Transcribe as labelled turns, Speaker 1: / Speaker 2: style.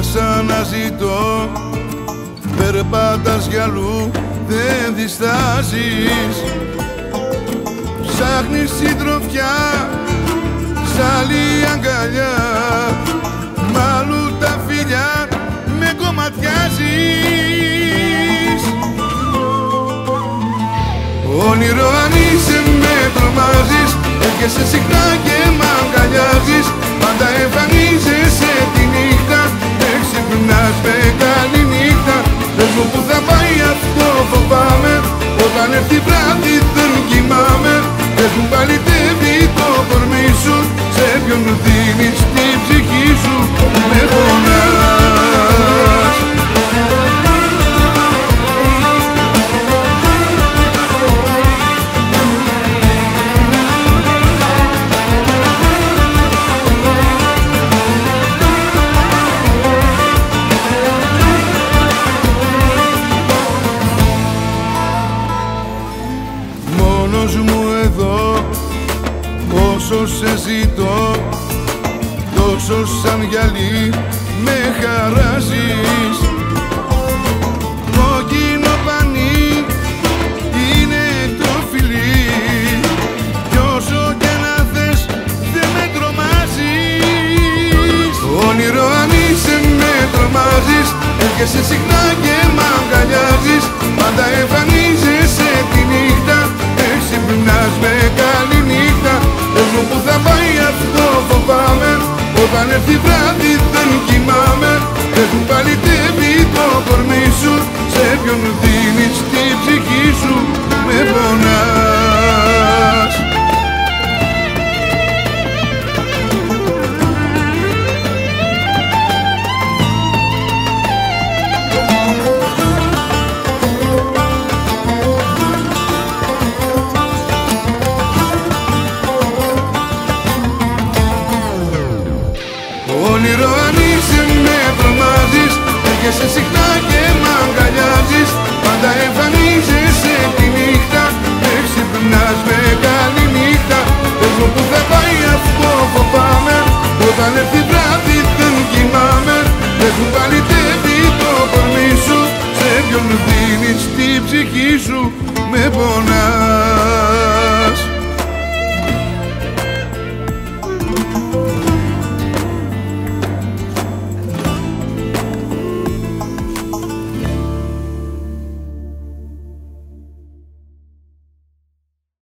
Speaker 1: ξαναζητώ. Περπάτας για αλλού δεν διστάζεις. Ψάχνεις συντροφιά σ' άλλη αγκαλιά. Μ' άλλου τα φιλιά με κομματιάζεις. Όνειρο αν είσαι με τρομάζεις Έρχεσαι συχνά και μ' αγκαλιάζεις. Πάντα εμφανίζεσαι τη νύχτα Εξυπνάς με καλή νύχτα. Πες μου που θα πάει αυτό φοβάμαι. Όταν έρθει βράδυ δεν κοιμάμαι. Πες μου παλιτεύει το κορμί σου. Σε ποιον δίνεις την Μόνος μου εδώ Όσο σε ζητώ Τόσο σαν γυαλί Με χαράζεις. Κόκκινο πανί Είναι το φιλί Κι όσο και να θες Δεν με τρομάζεις. Όνειρο αν είσαι με τρομάζεις. Έρχεσαι συχνά και μ' αγκαλιάζεις. Πάντα εμφανίζεσαι τη νύχτα Εξυπνάς με καλή νύχτα Πες μου που θα πάει αυτό φοβάμαι. Όταν έρθει βράδυ δεν κοιμάμαι Όνειρο αν είσαι με τρομάζεις Έρχεσαι συχνά και μ' αγκαλιάζεις. Πάντα